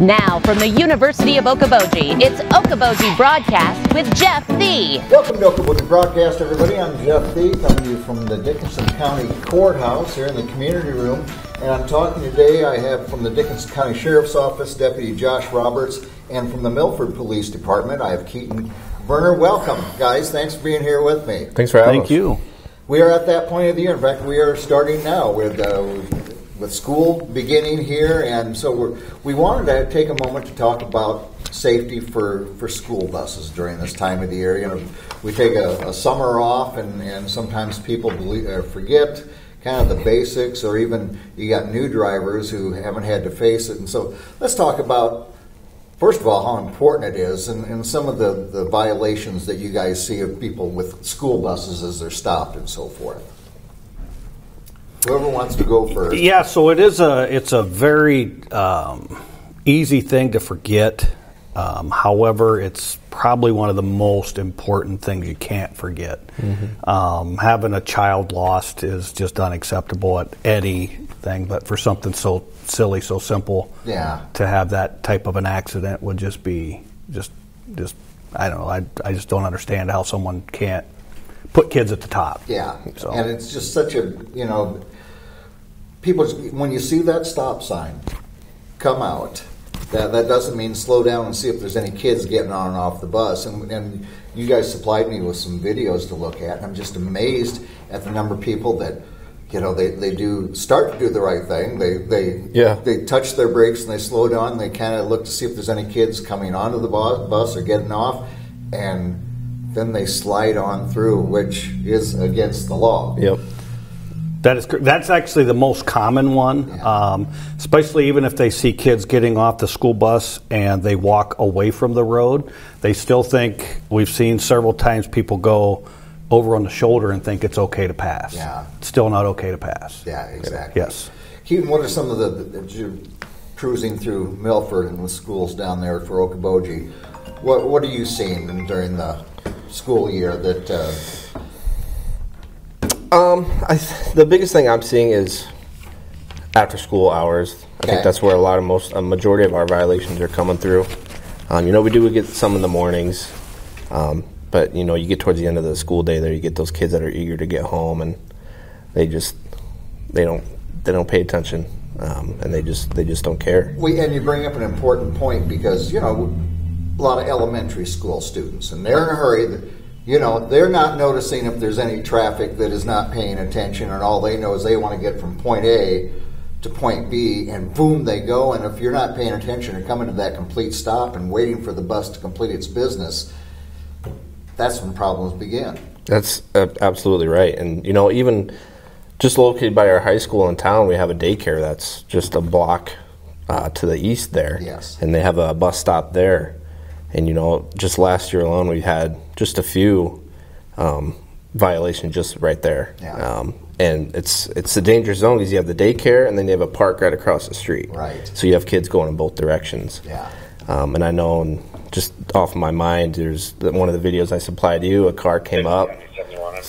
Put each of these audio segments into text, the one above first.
Now, from the University of Okoboji, it's Okoboji Broadcast with Jeff Thee. Welcome to Okoboji Broadcast, everybody. I'm Jeff Thee, coming to you from the Dickinson County Courthouse here in the community room. And I'm talking today, I have from the Dickinson County Sheriff's Office, Deputy Josh Roberts, and from the Milford Police Department, I have Keaton Verner. Welcome, guys. Thanks for being here with me. Thanks for having Thank us. you. We are at that point of the year. In fact, we are starting now with uh, with school beginning here, and so we're, we wanted to take a moment to talk about safety for, for school buses during this time of the year. You know, we take a, a summer off, and, and sometimes people believe, uh, forget kind of the basics, or even you got new drivers who haven't had to face it. And so let's talk about First of all, how important it is, and, and some of the, the violations that you guys see of people with school buses as they're stopped and so forth. Whoever wants to go first. Yeah, so it is a it's a very um, easy thing to forget. Um, however, it's probably one of the most important things you can't forget. Um, having a child lost is just unacceptable at anything, but for something so silly, so simple, Yeah. to have that type of an accident would just be just just I don't know. I I just don't understand how someone can't put kids at the top. Yeah, So- and it's just such a you know, people when you see that stop sign come out, that that doesn't mean slow down and see if there's any kids getting on and off the bus. And, and you guys supplied me with some videos to look at, and I'm just amazed at the number of people that. You know, they, they do start to do the right thing. They they Yeah. they touch their brakes and they slow down. And they kind of look to see if there's any kids coming onto the bus or getting off, and then they slide on through, which is against the law. Yep. That is that's actually the most common one, Yeah. um, especially even if they see kids getting off the school bus and they walk away from the road. They still think we've seen several times people go over on the shoulder and think it's okay to pass. Yeah. It's still not okay to pass. Yeah, exactly. Yes. Keaton, what are some of the, cruising through Milford and the schools down there for Okoboji? What, what are you seeing during the school year that, uh, Um, I th- the biggest thing I'm seeing is after school hours. I Okay. think that's where a lot of most a majority of our violations are coming through. Um, you know, we do get some in the mornings, um, but you know, you get towards the end of the school day, there you get those kids that are eager to get home, and they just they don't they don't pay attention, um, and they just they just don't care. we, and you bring up an important point because, you know, a lot of elementary school students, and they're in a hurry. That, you know, they're not noticing if there's any traffic that is not paying attention, and all they know is they want to get from point A to point B, and boom, they go. And if you're not paying attention and coming to that complete stop and waiting for the bus to complete its business, that's when problems begin. That's absolutely right. And, you know, even just located by our high school in town, we have a daycare that's just a block uh, to the east there. Yes. And they have a bus stop there. And, you know, just last year alone, we had just a few um, violations just right there. Yeah. Um, and it's it's a danger zone because you have the daycare and then you have a park right across the street. Right. So you have kids going in both directions. Yeah. Um, and I know, and just off my mind, there's the, one of the videos I supplied you. A car came up,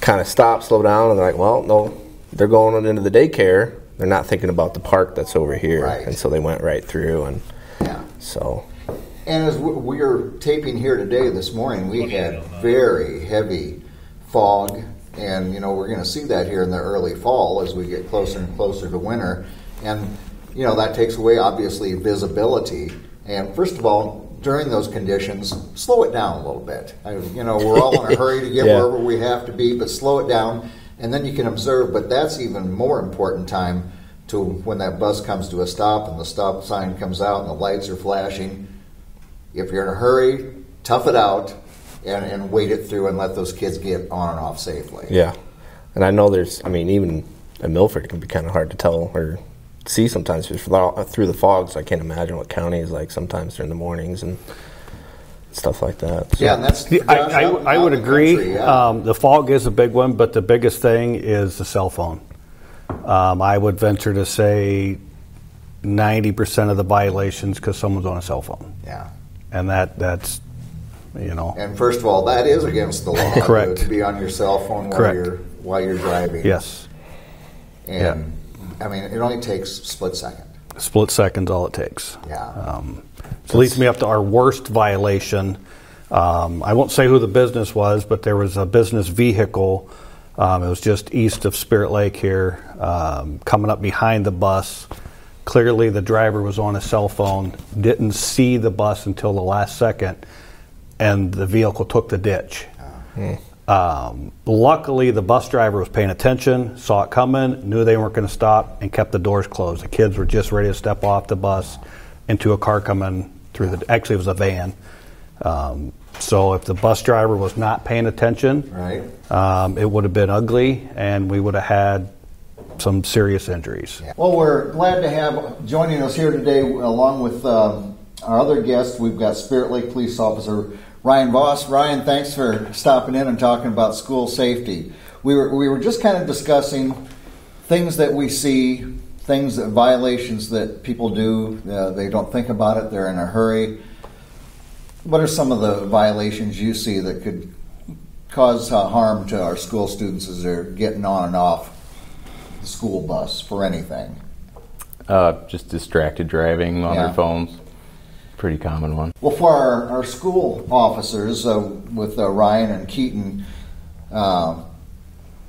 kind of stopped, slowed down, and they're like, "Well, no, they're going into the daycare. They're not thinking about the park that's over here." Right. And so they went right through, and Yeah. so And as we- we're taping here today, this morning, we had very heavy fog, and you know we're going to see that here in the early fall as we get closer and closer to winter, and you know that takes away obviously visibility. And first of all, during those conditions, slow it down a little bit. I, you know, we're all in a hurry to get Yeah. wherever we have to be, but slow it down, and then you can observe. But that's even more important time to when that bus comes to a stop and the stop sign comes out and the lights are flashing if you're in a hurry, tough it out and, and wait it through and let those kids get on and off safely. yeah. And I know there's, I mean, even in Milford it can be kind of hard to tell or see sometimes through the- through the fog. So I can't imagine what county is like sometimes during the mornings and stuff like that. So- Yeah, and that's I, I, out- I out would the agree. country, yeah. Um, the fog is a big one, but the biggest thing is the cell phone. Um, I would venture to say 90% of the violations because someone's on a cell phone. yeah. And that that's, you know, And first of all, that is against the law. Correct. To, to be on your cell phone while Correct. you're while you're driving. yes. And I mean, it only takes split second. Split second's all it takes. Yeah. Um, so leads me up to our worst violation. Um, I won't say who the business was, but there was a business vehicle. Um, it was just east of Spirit Lake here, um, coming up behind the bus. Clearly, the driver was on a cell phone, didn't see the bus until the last second, and the vehicle took the ditch. Um, luckily, the bus driver was paying attention, saw it coming, knew they weren't going to stop, and kept the doors closed. The kids were just ready to step off the bus into a car coming through the. Actually, it was a van. Um, so if the bus driver was not paying attention, Right. um, it would have been ugly, and we would have had some serious injuries. Well, we're glad to have joining us here today, along with um, our other guests. We've got Spirit Lake Police Officer Ryan Vos. Ryan, thanks for stopping in and talking about school safety. We were we were just kind of discussing things that we see, things that violations that people do. Uh, they don't think about it. They're in a hurry. What are some of the violations you see that could cause uh, harm to our school students as they're getting on and off the school bus for anything? Uh, just distracted driving on Yeah. their phones. Pretty common one. Well, for our, our school officers uh, with uh, Ryan and Keaton, uh,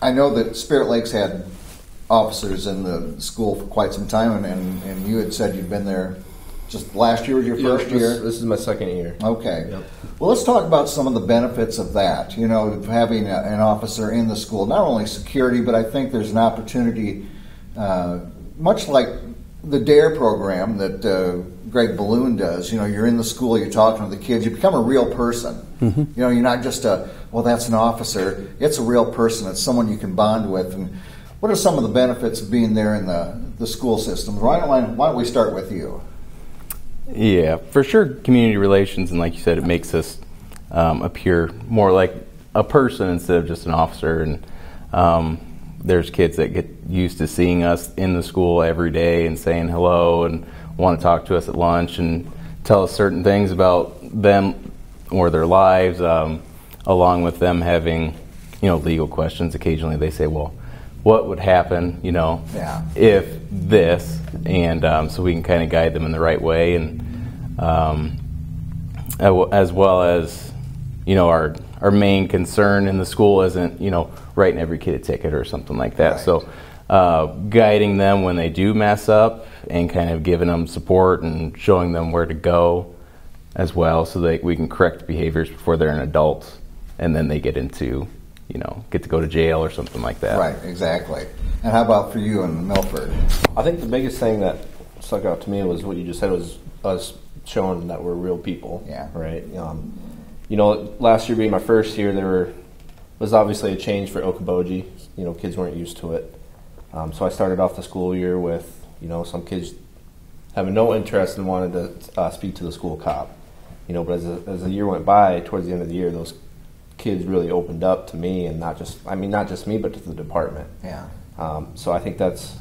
I know that Spirit Lakes had officers in the school for quite some time, and, and, and you had said you'd been there just last year was your Yeah, first this, year. This is my second year. Okay. Yep. Well, let's talk about some of the benefits of that. You know, having a, an officer in the school, not only security, but I think there's an opportunity, uh, much like the DARE program that uh, Greg Baloun does. You know, you're in the school, you're talking to the kids, you become a real person. You know, you're not just a, well, that's an officer. It's a real person. It's someone you can bond with. And what are some of the benefits of being there in the, the school system? Why don't, why don't we start with you? Yeah, for sure. Community relations, and like you said, it makes us um, appear more like a person instead of just an officer. And um, there's kids that get used to seeing us in the school every day and saying hello and want to talk to us at lunch and tell us certain things about them or their lives, um, along with them having, you know, legal questions. Occasionally, they say, "Well, what would happen?" You know, Yeah. if this, and um, so we can kind of guide them in the right way, and um, as well as you know our our main concern in the school isn't you know writing every kid a ticket or something like that. Right. So uh, guiding them when they do mess up and kind of giving them support and showing them where to go as well, so that we can correct behaviors before they're an adult, and then they get into you know get to go to jail or something like that. Right, exactly. And how about for you in Milford? I think the biggest thing that stuck out to me was what you just said was us showing that we're real people. Yeah. Right. Um, you know, last year being my first year, there were, was obviously a change for Okoboji. You know, kids weren't used to it. Um, so I started off the school year with, you know, some kids having no interest and wanted to uh, speak to the school cop. You know, but as, the as the year went by, towards the end of the year, those kids really opened up to me, and not just, I mean, not just me, but to the department. Yeah. Um, so I think that's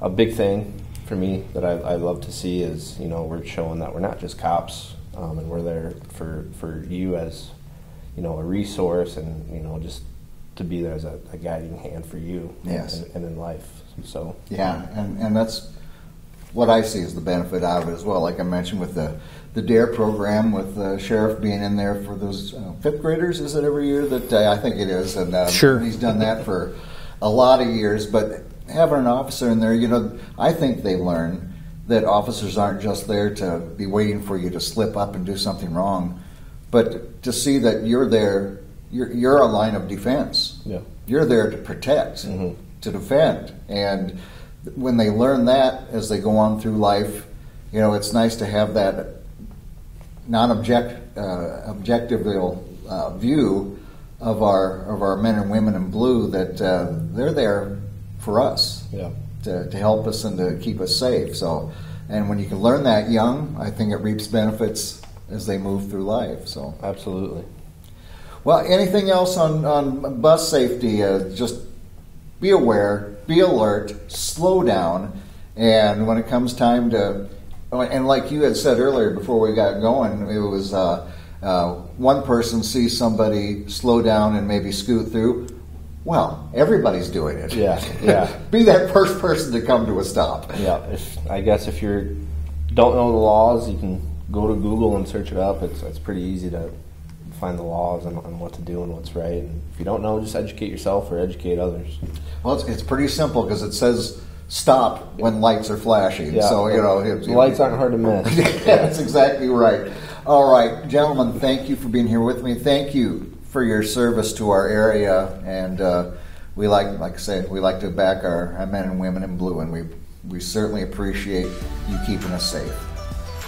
a big thing for me that I, I love to see is you know we're showing that we're not just cops um, and we're there for for you as you know a resource and you know just to be there as a, a guiding hand for you Yes. and, and in life. So Yeah, and, and that's what I see as the benefit out of it as well. Like I mentioned with the, the DARE program, with the sheriff being in there for those uh, fifth graders, is it every year that uh, I think it is? And um, Sure. he's done that for a lot of years. But having an officer in there, you know, I think they learn that officers aren't just there to be waiting for you to slip up and do something wrong, but to see that you're there, you're, you're a line of defense. Yeah. You're there to protect, Mhm. to defend. And when they learn that as they go on through life, you know, it's nice to have that non-object, uh, objective uh, view of our of our men and women in blue that uh, they're there for us yeah, to, to help us and to keep us safe. So, and when you can learn that young, I think it reaps benefits as they move through life. So, absolutely. well, anything else on, on bus safety? Uh, just be aware, be alert, slow down, and when it comes time to, and like you had said earlier before we got going, it was uh, uh, one person sees somebody slow down and maybe scoot through. Well, everybody's doing it. Yeah, yeah. Be that first person to come to a stop. Yeah, if I guess if you don't know the laws, you can go to Google and search it up. It's it's pretty easy to find the laws and, what to do and what's right. And if you don't know, just educate yourself or educate others. Well, it's, it's pretty simple because it says stop when lights are flashing. Yeah, so you know it, lights aren't hard to miss. That's exactly right. All right, gentlemen, thank you for being here with me. Thank you for your service to our area, and uh, we like, like I said, we like to back our, our men and women in blue, and we we certainly appreciate you keeping us safe.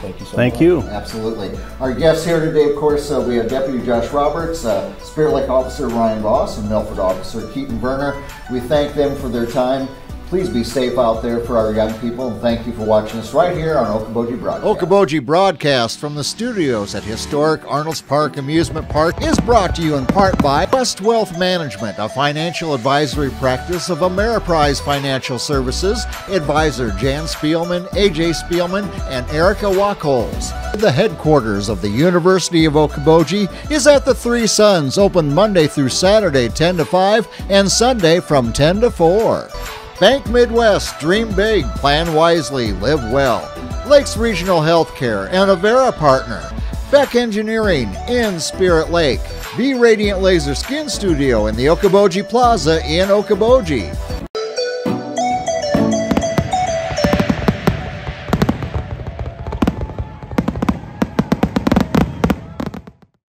Thank you so Thank much. you. Absolutely. Our guests here today, of course, uh, we have Deputy Josh Roberts, uh, Spirit Lake Officer Ryan Vos, and Milford Officer Keaton Verner. We thank them for their time. Please be safe out there for our young people, and thank you for watching us right here on Okoboji Broadcast. Okoboji broadcast from the studios at historic Arnold's Park Amusement Park is brought to you in part by West Wealth Management, a financial advisory practice of Ameriprise Financial Services. Advisor Jan Spielman, AJ Spielman, and Erica Wachholz. The headquarters of the University of Okoboji is at the Three Sons, open Monday through Saturday 10 to 5 and Sunday from 10 to 4. Bank Midwest, dream big, plan wisely, live well. Lakes Regional Healthcare and Avera Partner. Beck Engineering in Spirit Lake. B Radiant Laser Skin Studio in the Okoboji Plaza in Okoboji.